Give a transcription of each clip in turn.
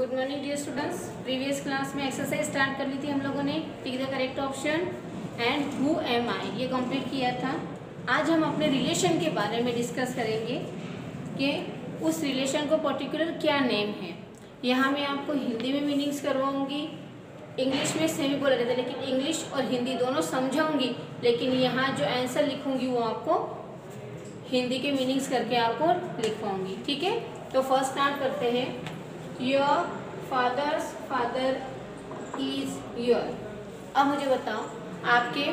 Good morning dear students previous class में exercise start कर ली थी हम लोगों ने pick the correct option and who am I ये कंप्लीट किया था। आज हम अपने रिलेशन के बारे में डिस्कस करेंगे कि उस रिलेशन को पर्टिकुलर क्या नेम है। यहाँ मैं आपको हिंदी में मीनिंग्स करवाऊँगी। इंग्लिश में सेमी बोला जाता है, लेकिन इंग्लिश और हिंदी दोनों समझाऊँगी, लेकिन यहाँ जो आंसर लिखूँगी वो आपको हिंदी के मीनिंग्स करके आपको लिखवाऊँगी, ठीक है? तो फ़र्स्ट स्टार्ट करते हैं। Your father's father is your अब मुझे बताओ, आपके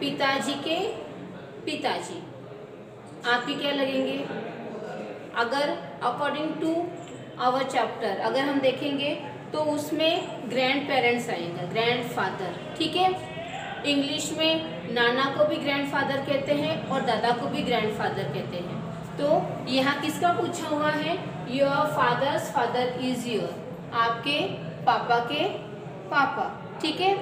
पिताजी के पिताजी, आपके क्या लगेंगे? अगर अकॉर्डिंग टू आवर चैप्टर अगर हम देखेंगे तो उसमें ग्रैंड पेरेंट्स आएँगे ग्रैंड फादर ठीक है? इंग्लिश में नाना को भी ग्रैंड फादर कहते हैं और दादा को भी ग्रैंड फादर कहते हैं। तो यहाँ किसका पूछा हुआ है? Your father's father is your आपके पापा के पापा, ठीक है?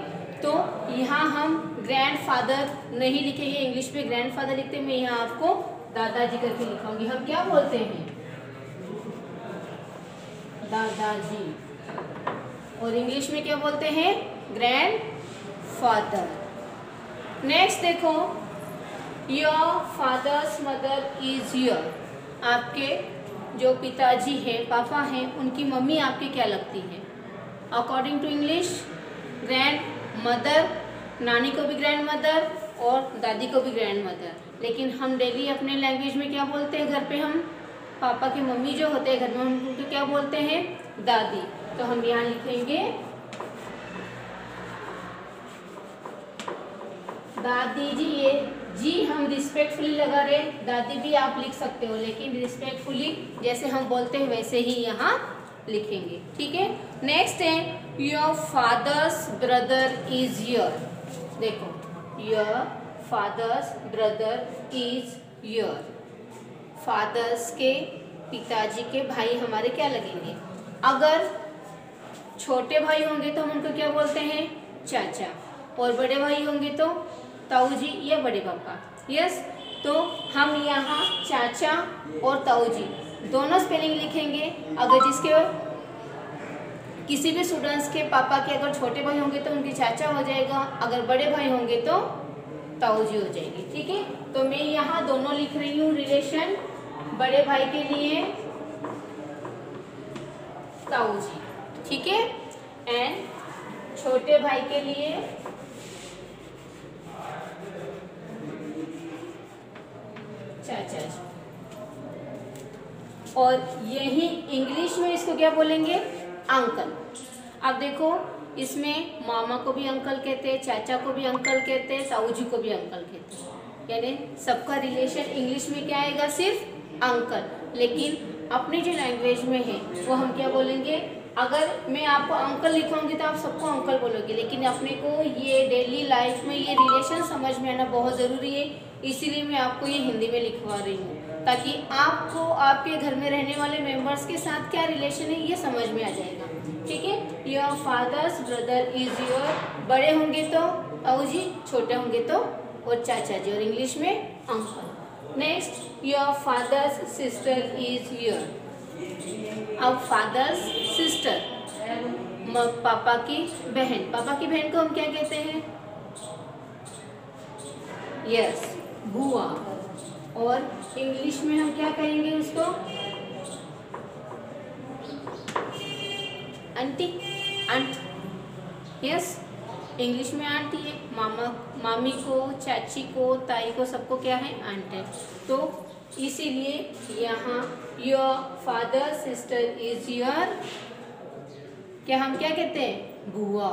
तो यहाँ हम ग्रैंड फादर नहीं लिखेंगे इंग्लिश में ग्रैंड फादर लिखते मैं यहाँ आपको दादाजी करके लिखाऊँगी। हम क्या बोलते हैं? दादाजी। और इंग्लिश में क्या बोलते हैं? ग्रैंड फादर नेक्स्ट देखो। Your father's mother is your आपके जो पिताजी हैं, पापा हैं, उनकी मम्मी आपकी क्या लगती है? According to English grandmother नानी को भी ग्रैंड मदर और दादी को भी ग्रैंड मदर लेकिन हम डेली अपने लैंग्वेज में क्या बोलते हैं? घर पे हम पापा की मम्मी जो होते हैं, घर में हम उनको क्या बोलते हैं? दादी. तो हम यहाँ लिखेंगे, दादी जी, ये जी, हम रिस्पेक्टफुली लगा रहे दादी भी आप लिख सकते हो, लेकिन रिस्पेक्टफुली जैसे हम बोलते हैं, वैसे ही यहाँ लिखेंगे। ठीक है? नेक्स्ट है your father's brother is your देखो your father's brother is your father's के, पिताजी के भाई हमारे क्या लगेंगे? अगर छोटे भाई होंगे तो हम उनको क्या बोलते हैं? चाचा। और बड़े भाई होंगे तो ताऊ जी, या बड़े पापा। यस तो हम यहाँ चाचा और ताऊ जी। दोनों स्पेलिंग लिखेंगे। अगर जिसके किसी भी स्टूडेंट्स के पापा के अगर छोटे भाई होंगे तो उनके चाचा हो जाएगा। अगर बड़े भाई होंगे तो ताऊ जी हो जाएगी। ठीक है? तो मैं यहाँ दोनों लिख रही हूँ रिलेशन बड़े भाई के लिए, ताऊ जी। ठीक है? एंड छोटे भाई के लिए चाचा जी और यही इंग्लिश में इसको क्या बोलेंगे? अंकल। अब देखो, इसमें मामा को भी अंकल कहते हैं, चाचा को भी अंकल कहते हैं ताऊ जी को भी अंकल कहते हैं। यानी सबका रिलेशन इंग्लिश में क्या आएगा? सिर्फ़ अंकल। लेकिन अपनी जो लैंग्वेज में है, वो हम क्या बोलेंगे? अगर मैं आपको अंकल लिखाऊँगी तो आप सबको अंकल बोलोगे, लेकिन अपने को ये डेली लाइफ में ये रिलेशन समझ में आना बहुत ज़रूरी है। इसीलिए मैं आपको ये हिंदी में लिखवा रही हूँ, ताकि आपको आपके घर में रहने वाले मेंबर्स के साथ क्या रिलेशन है, ये समझ में आ जाएगा। ठीक है? Your father's brother is your बड़े होंगे तो ताऊ जी छोटे होंगे तो और चाचा जी, और इंग्लिश में uncle next your father's sister is your अब फादर्स सिस्टर पापा की बहन। पापा की बहन को हम क्या कहते हैं? यस बुआ और इंग्लिश में हम क्या कहेंगे उसको? आंटी, आंट यस इंग्लिश में आंटी है। मामा, मामी को, चाची को, ताई को सबको क्या है? आंट है। तो इसीलिए यहाँ your father sister is your क्या हम क्या कहते हैं? बुआ।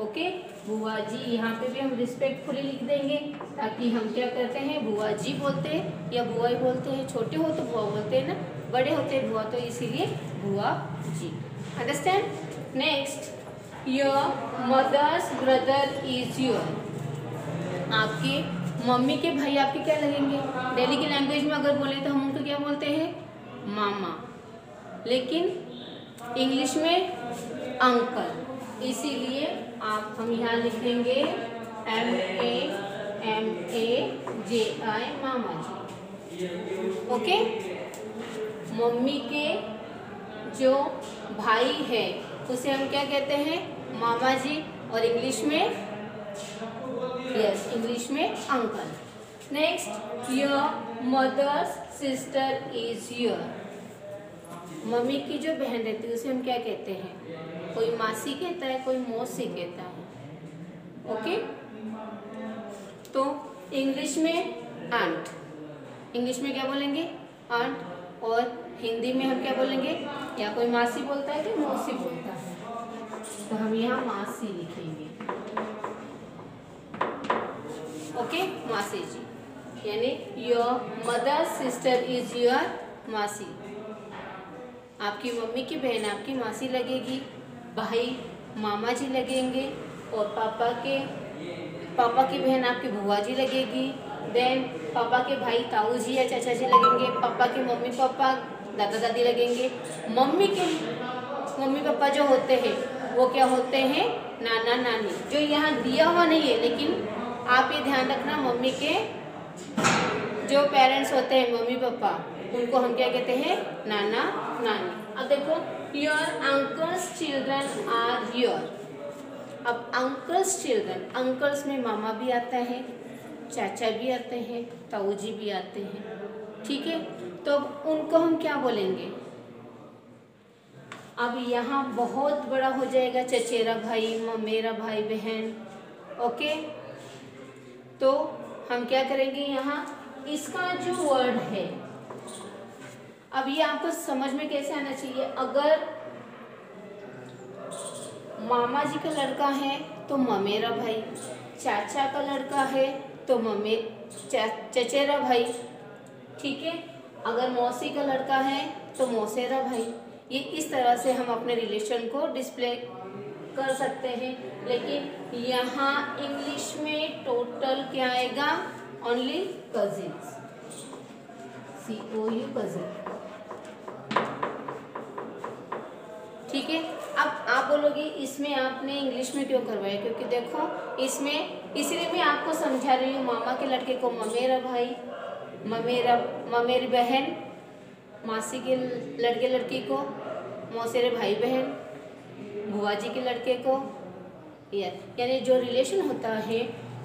ओके बुआ जी यहाँ पे भी हम रिस्पेक्टफुली लिख देंगे ताकि हम क्या करते हैं, बुआ जी बोलते हैं या बुआ ही बोलते हैं, छोटे हो तो बुआ बोलते हैं ना, बड़े होते हैं बुआ तो इसीलिए बुआ जी। Understand next your mother's brother is your आपके मम्मी के भाई आपके क्या लगेंगे? डेली की लैंग्वेज में अगर बोले तो हम उनको क्या बोलते हैं? मामा। लेकिन इंग्लिश में अंकल इसीलिए आप हम यहाँ लिख देंगे M A M A J I मामा जी। ओके? मम्मी के जो भाई है, उसे हम क्या कहते हैं? मामा जी। और इंग्लिश में? यस इंग्लिश में uncle. Next your mother's sister is your mummy की जो बहन रहती है, उसे हम क्या कहते हैं? कोई मासी कहता है, कोई मौसी कहता है। ओके? तो इंग्लिश में आंट इंग्लिश में क्या बोलेंगे? आंट और हिंदी में हम क्या बोलेंगे? या कोई मासी बोलता है कि मौसी बोलता है? तो हम यहाँ मासी लिखेंगे। ओके? मासी जी। यानी your mother sister is your masi. आपकी मम्मी की बहन आपकी मासी लगेगी। भाई मामा जी लगेंगे और पापा के, पापा की बहन आपकी बुआ जी लगेगी। देन पापा के भाई ताऊ जी या चाचा जी लगेंगे, पापा के मम्मी पापा, दादा दादी लगेंगे। मम्मी के, मम्मी पापा जो होते हैं, वो क्या होते हैं? नाना नानी। जो यहाँ दिया हुआ नहीं है, लेकिन आप ये ध्यान रखना, मम्मी के जो पेरेंट्स होते हैं, मम्मी पापा, उनको हम क्या कहते हैं? नाना नानी। अब देखो your uncles children are your अब अंकल्स चिल्ड्रन अंकल्स में मामा भी आता है, चाचा भी आते हैं ताऊ जी भी आते हैं, ठीक है? तो अब उनको हम क्या बोलेंगे? अब यहाँ बहुत बड़ा हो जाएगा चचेरा भाई मेरा भाई, बहन, ओके? तो हम क्या करेंगे यहाँ? इसका जो वर्ड है अब ये आपको समझ में कैसे आना चाहिए? अगर मामा जी का लड़का है तो ममेरा भाई। चाचा का लड़का है तो ममे चा, चचेरा भाई। ठीक है? अगर मौसी का लड़का है तो मौसेरा भाई। ये इस तरह से हम अपने रिलेशन को डिस्प्ले कर सकते हैं। लेकिन यहाँ इंग्लिश में टोटल क्या आएगा? Only cousins C O U cousin ठीक है? अब आप बोलोगे, इसमें आपने इंग्लिश में क्यों करवाया? क्योंकि देखो, इसमें, इसलिए मैं आपको समझा रही हूँ, मामा के लड़के को, ममेरा भाई, ममेरा, ममेरी बहन, मासी के लड़के, लड़की को, मौसेरे भाई बहन, बुआ जी के लड़के को यानी जो रिलेशन होता है,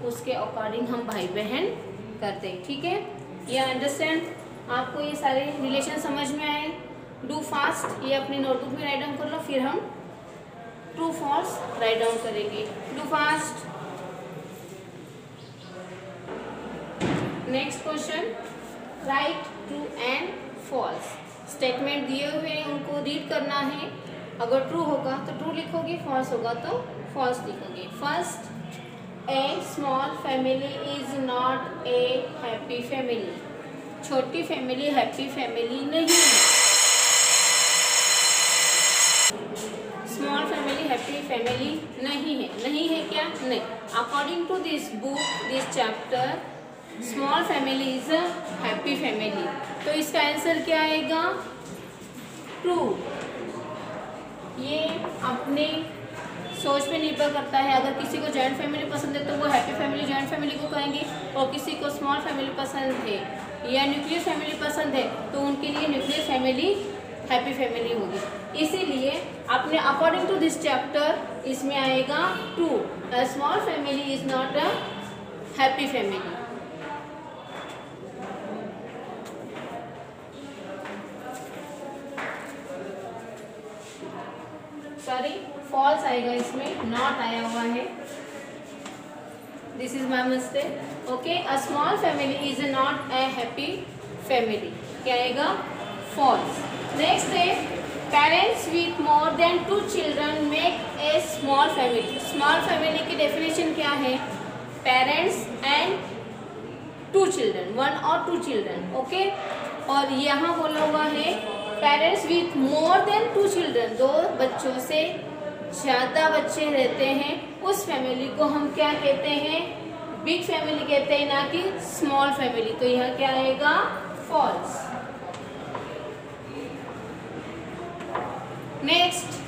उसके अकॉर्डिंग हम भाई बहन करते हैं, ठीक है? ये अंडरस्टैंड आपको ये सारे रिलेशन समझ में आए? डू फास्ट, ये अपनी नोटबुक में राइट डाउन कर लो, फिर हम ट्रू फॉल्स राइट डाउन करेंगे। Do fast. Next question right true and false statement दिए हुए हैं, उनको रीड करना है। अगर ट्रू होगा तो ट्रू लिखोगे फॉल्स होगा तो फॉल्स लिखोगे। First a small family is not a happy family छोटी फैमिली हैप्पी फैमिली नहीं है। स्मॉल फैमिली हैप्पी फैमिली नहीं है। नहीं है क्या? नहीं। According to this book this chapter small family is happy family तो इसका आंसर क्या आएगा? ट्रू ये अपने सोच पे निर्भर करता है। अगर किसी को जॉइंट फैमिली पसंद है तो वो हैप्पी फैमिली जॉइंट फैमिली को कहेंगे। और किसी को स्मॉल फैमिली पसंद है या न्यूक्लियर फैमिली पसंद है तो उनके लिए न्यूक्लियर फैमिली हैप्पी फैमिली होगी। इसीलिए अपने अकॉर्डिंग टू दिस चैप्टर इसमें आएगा two a small family is not a happy family sorry false आएगा इसमें नॉट आया हुआ है. This is my mistake okay a small family is not a happy family क्या आएगा? फॉल्स नेक्स्ट है parents with more than two children make a small family small family की definition क्या है? Parents and two children one और two children okay और यहाँ बोला हुआ है parents with more than two children दो बच्चों से ज़्यादा बच्चे रहते हैं। उस फैमिली को हम क्या कहते हैं? बिग फैमिली कहते हैं ना कि स्मॉल फैमिली तो यह क्या आएगा? False next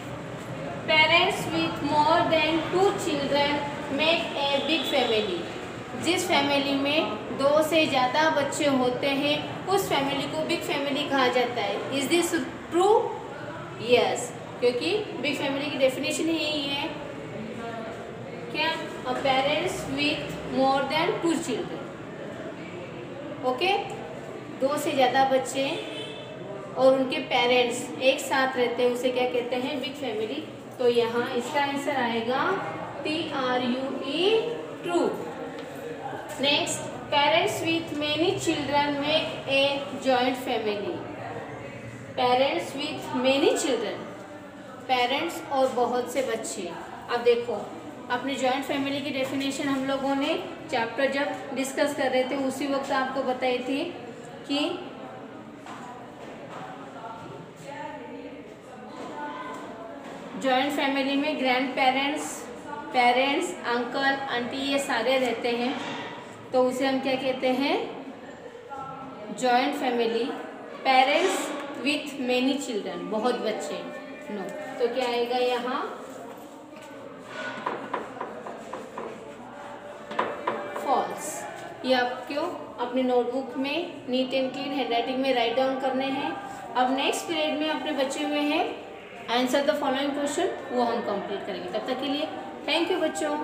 parents with more than two children make a big family जिस फैमिली में दो से ज़्यादा बच्चे होते हैं, उस फैमिली को बिग फैमिली कहा जाता है। इज़ दिस ट्रू यस क्योंकि बिग फैमिली की डेफिनेशन ही यही है। क्या? A parents with more than two children okay दो से ज़्यादा बच्चे और उनके पेरेंट्स एक साथ रहते हैं, उसे क्या कहते हैं? बिग फैमिली तो यहाँ इसका आंसर आएगा T R U E true next parents with many children में a joint family parents with many children parents और बहुत से बच्चे. अब देखो, अपनी जॉइंट फैमिली की डेफिनेशन हम लोगों ने चैप्टर जब डिस्कस कर रहे थे, उसी वक्त आपको बताई थी कि जॉइंट फैमिली में grandparents parents uncle aunty ये सारे रहते हैं। तो उसे हम क्या कहते हैं? Joint family parents with many children बहुत बच्चे। नो तो क्या आएगा यहाँ? फॉल्स ये आप क्यों? अपनी नोटबुक में नीट एंड क्लीन हैंडराइटिंग में राइट डाउन करने हैं। अब नेक्स्ट पीरियड में अपने बचे हुए हैं। आंसर द फॉलोइंग क्वेश्चन वो हम कंप्लीट करेंगे। तब तक के लिए थैंक यू बच्चों।